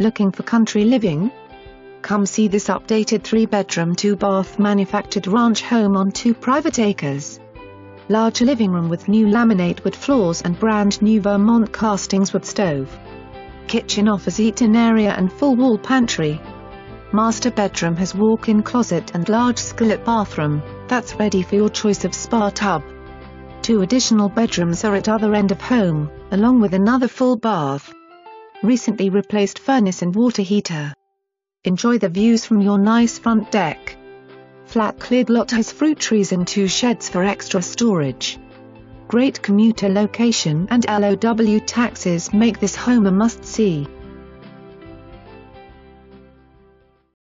Looking for country living? Come see this updated 3-bedroom 2-bath manufactured ranch home on two private acres. Large living room with new laminate wood floors and brand new Vermont castings wood stove. Kitchen offers eat-in area and full wall pantry. Master bedroom has walk-in closet and large skylit bathroom, that's ready for your choice of spa tub. Two additional bedrooms are at other end of home, along with another full bath. Recently replaced furnace and water heater. Enjoy the views from your nice front deck. Flat cleared lot has fruit trees and two sheds for extra storage. Great commuter location and LOW taxes make this home a must-see.